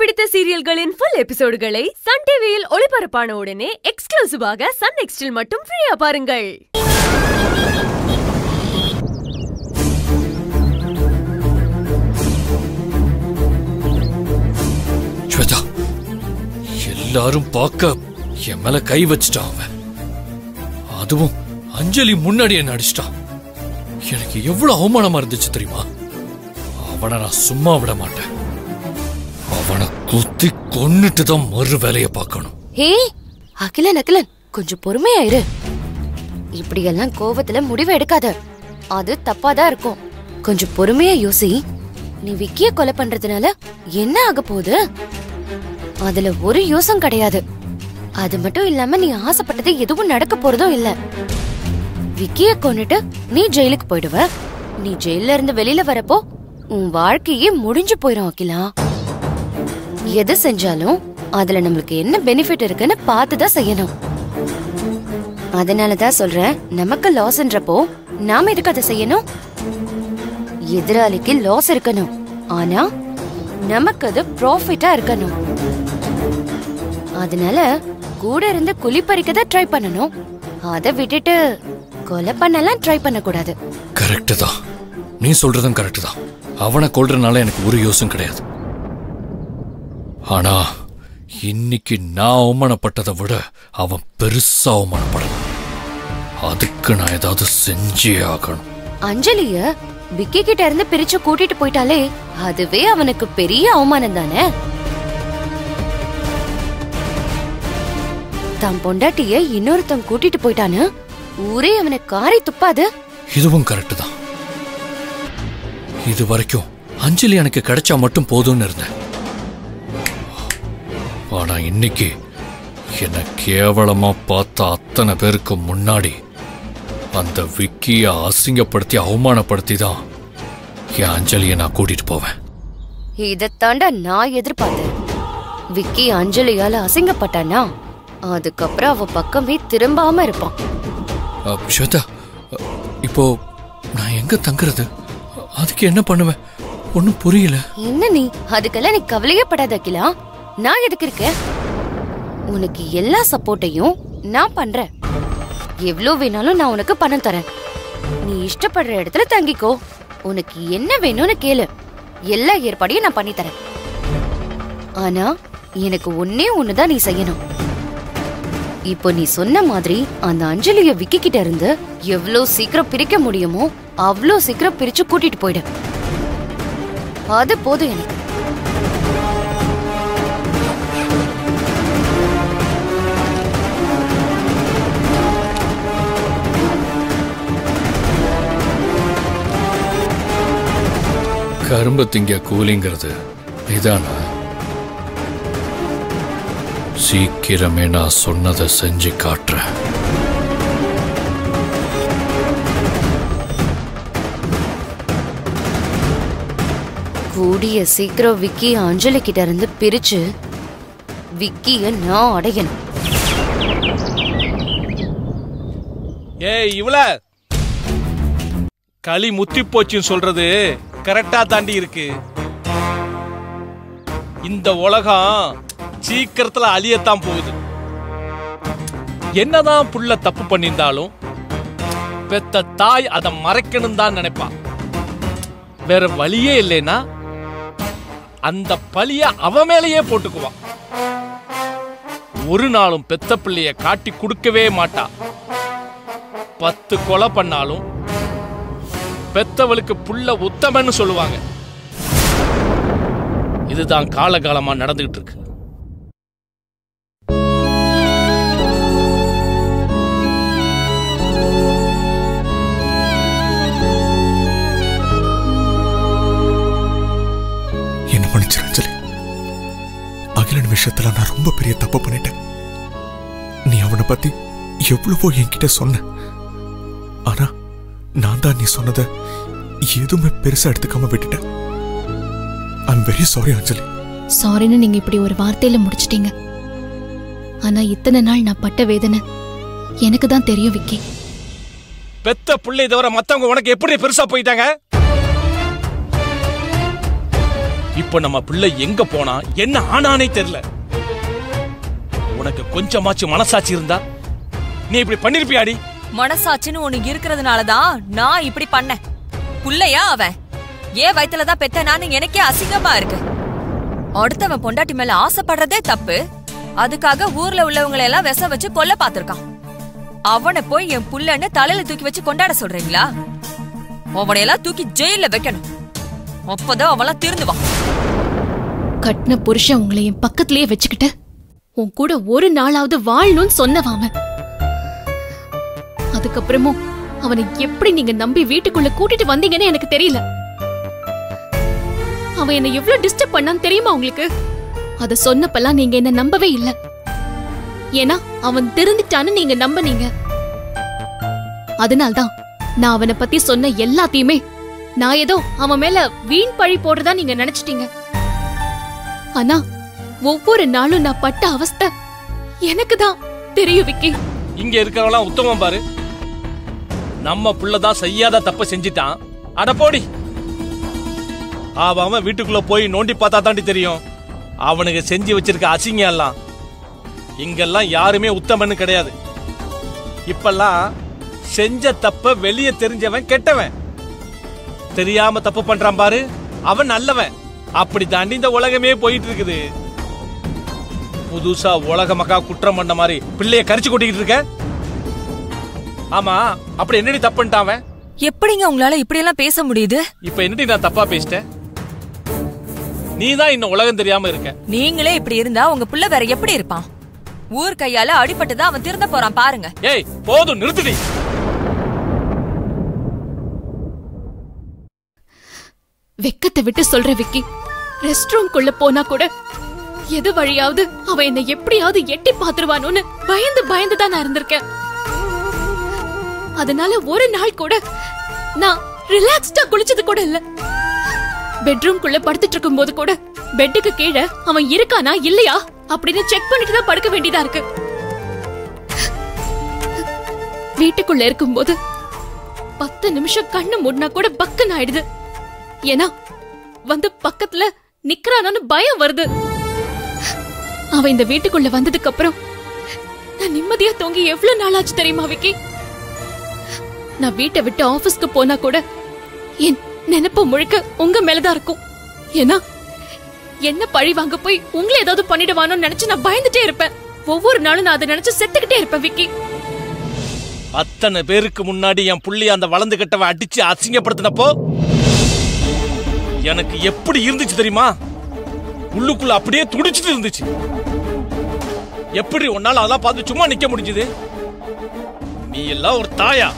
பிடித்த சீரியல்களின் full எபிசோடுகளை Sun டிவியில் ஒளிபரப்பான உடனே எக்ஸ்க்ளூசிவாக சன் நெக்ஸ்டில் மட்டும் ஃப்ரீயா பாருங்கள். ஸ்வேதா எல்லாரும் பார்க்க என் மேல கை வச்சுட்டான் அவன். அதுவும் அஞ்சலி முன்னாடி என்ன அடிச்சிட்டான். எனக்கு எவ்வளவு அவமானமா இருந்துச்சு தெரியுமா? அவனை நான் சும்மா விட மாட்டேன். குத்தி கொன்னுட்டு தான் மறு வேலையை பார்க்கணும். ஹே அகிலன் அகிலன் கொஞ்சம் பொறுமையாயிரு. இப்படியெல்லாம் கோவத்துல முடிவு எடுக்காத. அது தப்பாதான் இருக்கும். கொஞ்சம் பொறுமையா யோசி. நீ விக்கிய கொலை பண்றதுனால என்ன ஆக போகுது? அதுல ஒரு யோசம் கிடையாது. அது மட்டும் இல்லாம நீ ஆசைப்பட்டது எதுவும் நடக்க போறதும் இல்ல. விக்கிய கொன்னுட்டு நீ ஜெயிலுக்கு போயிடுவ. நீ ஜெயில இருந்து வெளியில வரப்போ உன் வாழ்க்கையே முடிஞ்சு போயிரும் அகிலா. எது செஞ்சாலும் அதுல நம்மளுக்கு என்ன பெனிஃபிட் இருக்குன்னு பார்த்து தான் செய்யணும். அதனால தான் சொல்றேன் நமக்கு லாஸ்ன்றப்போ நாம எதுக்கு அதை செய்யணும்? எதிராளிக்கு லாஸ் இருக்கணும். ஆனா நமக்கு அது ப்ராஃபிட்டா இருக்கணும். அதனால கூட இருந்து குழி பறிக்க தான் ட்ரை பண்ணணும். அதை விட்டுட்டு கொலை பண்ணலாம் ட்ரை பண்ண கூடாது கரெக்டு தான். நீ சொல்றதும் கரெக்டு தான். அவனை கொல்றதுனால எனக்கு ஒரு யோசம் கிடையாது. ஆனா இன்னைக்கு நான் அவமானப்பட்டதை விட அவன் பெருசா அவமானப்படணும். அதுக்கு நான் ஏதாவது செஞ்சே ஆகணும். அஞ்சலிய விக்கி கிட்ட இருந்து பிரிச்சு கூட்டிட்டு போயிட்டாலே அதுவே அவனுக்கு பெரிய அவமானம் தானே? தன் பொண்டாட்டிய இன்னொருத்தன் கூட்டிட்டு போயிட்டான்னு ஊரே அவனை காரி துப்பாது. இதுவும் கரெக்டு தான். இது வரைக்கும் அஞ்சலி எனக்கு கிடைச்சா மட்டும் போதும்னு இருந்தேன். ஆனா இன்னைக்கு என்ன கேவலமா பார்த்த அத்தனை பேருக்கு முன்னாடி அந்த விக்கிய அசிங்கப்படுத்தி அவமானப்படுத்தி தான் என் அஞ்சலியை நான் கூட்டிட்டு போவேன். இதத்தாண்டா நான் எதிர்பார்த்தேன். விக்கி அஞ்சலியால அசிங்கப்பட்டானா? அதுக்கப்புறம் அவ பக்கமே திரும்பாம இருப்பான். ஸ்வேதா இப்போ நான் எங்க தங்குறது? அதுக்கு என்ன பண்ணுவேன் ஒன்னும் புரியல. என்ன நீ? அதுக்கெல்லாம் நீ கவலையே படாத அகிலா. நான் எதுக்கு இருக்கேன் உனக்கு எல்லா சப்போர்ட்டையும் நான் பண்றேன். எவ்வளவு வேணாலும் நான் உனக்கு பணம் தரேன். நீ இஷ்டப்படுற இடத்துல தங்கிக்கோ. உனக்கு என்ன வேணும்னு கேளு. எல்லா ஏற்பாடையும் நான் பண்ணி தரேன். ஆனா எனக்கு ஒன்னே ஒண்ணுதான் நீ செய்யணும். இப்போ நீ சொன்ன மாதிரி அந்த அஞ்சலிய விக்கி கிட்ட இருந்து எவ்வளவு சீக்கிரம் பிரிக்க முடியுமோ அவ்வளவு சீக்கிரம் பிரிச்சு கூட்டிட்டு போயிடு. அது போதும் எனக்கு. கரும்பு திங்க கூலிங்கிறது இதானா? சீக்கிரமே நான் சொன்னதை செஞ்சு காட்டுறேன். கூடிய சீக்கிரம் விக்கி அஞ்சலி கிட்ட இருந்து பிரிச்சு விக்கிய நான் அடையணும். ஏய் இவள! களி முத்தி போச்சுன்னு சொல்றது. கரெக்டா தாண்டி இருக்கு. இந்த உலகம் சீக்கிரத்துல அழியத்தான் போகுது. என்னதான் புள்ள தப்பு பண்ணியிருந்தாலும் பெத்த தாய் அதை மறைக்கணும் தான் நினைப்பான் வேற வழியே இல்லைன்னா அந்த பழிய அவ மேலேயே போட்டுக்குவான். ஒரு நாளும் பெத்த பிள்ளைய காட்டி கொடுக்கவே மாட்டா. பத்து கொலை பண்ணாலும் பெத்தவளுக்கு புள்ள உத்தமன்னு சொல்லுவாங்க. இதுதான் காலகாலமா நடந்துகிட்டு இருக்கு. அகிலன் விஷயத்துல நான் ரொம்ப பெரிய தப்பு பண்ணிட்டேன். நீ அவனை பத்தி எவ்வளவோ என்கிட்ட சொன்ன. ஆனா நான் தான் நீ சொன்னதை எதுவுமே பெருசா எடுத்துக்காம விட்டுட்டேன். I'm very sorry Anjali. சாரின்னு நீங்க இப்படி ஒரு வார்த்தையில முடிச்சிட்டீங்க. ஆனா இத்தனை நாள் நான் பட்ட வேதனை எனக்கு தான் தெரியும் விக்கி. பெத்த பிள்ளை தவிர மத்தவங்க உனக்கு எப்படி பெருசா போயிட்டாங்க? இப்ப நம்ம பிள்ளை எங்க போனா என்ன ஆனானே தெரியல. உனக்கு கொஞ்சமாச்சும் மனசாட்சி இருந்தா நீ இப்படி பண்ணிருப்பியாடி? மனசாட்சின்னு ஒண்ணு இருக்கிறதுனால தான் நான் இப்படி பண்ணேன். புள்ளையா அவன். ஏன் வயித்துலதான் பெத்தனான்னு எனக்கே அசிங்கமா இருக்கு. அடுத்தவன் பொண்டாட்டி மேல ஆசைப்படுறதே தப்பு. அதுக்காக ஊர்ல உள்ளவங்களை எல்லாம் விச வச்சு கொல்ல பாத்திருக்கான் அவனை போய் என் புள்ளன்னு தலையில தூக்கி வச்சு கொண்டாட சொல்றீங்களா? அவனையெல்லாம் தூக்கி ஜெயில வைக்கணும். அப்பதான் அவளா திருந்துவான் கட்டின புருஷன் உங்களை என் பக்கத்திலேயே வச்சுக்கிட்டு உன் கூட ஒரு நாளாவது வாழணும்னு சொன்னவாமன் அதுக்கப்புறமும் அவனை எப்படி நீங்க நம்பி வீட்டுக்குள்ள கூட்டிட்டு வந்தீங்கன்னு எனக்கு தெரியல. அவன் என்ன எவ்வளவு டிஸ்டர்ப் பண்ணான்னு தெரியுமா உங்களுக்கு? அத சொன்னப்பெல்லாம் நீங்க என்ன நம்பவே இல்ல. ஏன்னா அவன் திருந்திட்டான்னு நீங்க நம்பனீங்க. அதனால்தான் நான் அவனை பத்தி சொன்ன எல்லாத்தையுமே நான் ஏதோ அவன் மேல வீண் பழி போடுறதா நீங்க நினைச்சிட்டீங்க. ஆனா ஒவ்வொரு நாளும் நான் பட்ட அவஸ்தை எனக்கு தான் தெரியும் விக்கி. இங்க இருக்கிறவங்களாம் உத்தமம் பாரு. நம்ம புள்ளதான் செய்யாத தப்ப செஞ்சிட்டான். அட போடி. அவன் வீட்டுக்குள்ள போய் நோண்டி பார்த்தா தாண்டி தெரியும். அவனுக்கு செஞ்சு வச்சிருக்க அசிங்கம் எல்லாம் இங்கெல்லாம் யாருமே உத்தமன்னு கிடையாது. இப்பெல்லாம் செஞ்ச தப்ப வெளியே தெரிஞ்சவன் கெட்டவன். தெரியாம தப்பு பண்றான் பாரு அவன் நல்லவன். அப்படி தாண்டி இந்த உலகமே போயிட்டு இருக்குது புதுசா உலக மக்கா குற்றம் பண்ண மாதிரி பிள்ளைய கரிச்சு கொட்டிக்கிட்டு இருக்க? ஆமா அப்படி என்னடி தப்பு பண்ணிட்டான் அவன்? எப்படிங்க உங்களால இப்படி எல்லாம் பேச முடியுது? இப்ப என்னடி நான் தப்பா பேசிட்டேன் நீ தான் இன்னும் உலகம் தெரியாம இருக்க. நீங்களே இப்படி இருந்தா உங்க புள்ள வேற எப்படி இருப்பான்? ஊர் கையால அடிபட்டுதான் அவன் திருந்த போறான் பாருங்க. ஏய் போதும் நிறுத்துடி. வெக்கத்தை விட்டு சொல்ற விக்கி. ரெஸ்ட் ரூம்குள்ள போனா கூட எது வழியாவது அவ என்ன எப்படியாவது எட்டி பாத்துருவானோன்னு பயந்து பயந்து தான் நான் இருந்திருக்கேன். அதனால ஒரு நாள் கூட நான் ரிலாக்ஸ்டா குளிச்சது கூட இல்ல. பெட்ரூம்குள்ள படுத்துட்டு இருக்கும் போது கூட பெட்டுக்கு கீழே அவன் இருக்கானா இல்லையா அப்படின்னு செக் பண்ணிட்டு தான் படுக்க வேண்டியதா இருக்கு. வீட்டுக்குள்ள இருக்கும்போது பத்து நிமிஷம் கண்ணு மூடினா கூட பக்குன்னு ஆயிடுது. ஏன்னா வந்து பக்கத்துல நிக்கிறானான்னு பயம் வருது. அவன் இந்த வீட்டுக்குள்ள வந்ததுக்கு அப்புறம் நான் நிம்மதியா தூங்கி எவ்வளவு நாள் ஆச்சு தெரியுமா விக்கி? நான் வீட்டை விட்டு ஆபீஸ்க்கு போனா கூட என் நினைப்பு முழுக்க உங்க மேலதான் இருக்கும். ஏன்னா என்ன பழி வாங்க போய் உங்களை ஏதாவது பண்ணிடுவானோன்னு நினைச்சு நான் பயந்துட்டே இருப்பேன். ஒவ்வொரு நாளும் நான் அதை நினைச்சு செத்துக்கிட்டே இருப்பேன் விக்கி. அத்தனை பேருக்கு முன்னாடி என் புள்ளி அந்த வளர்ந்து கட்டவன் அடிச்சு அசிங்கப்படுத்தினப்போ எனக்கு எப்படி இருந்துச்சு தெரியுமா? உள்ளுக்குள்ள அப்படியே துடிச்சிட்டு இருந்துச்சு. எப்படி உன்னால அதெல்லாம் பார்த்து சும்மா நிக்க முடிஞ்சது? நீ எல்லாம் ஒரு தாயா?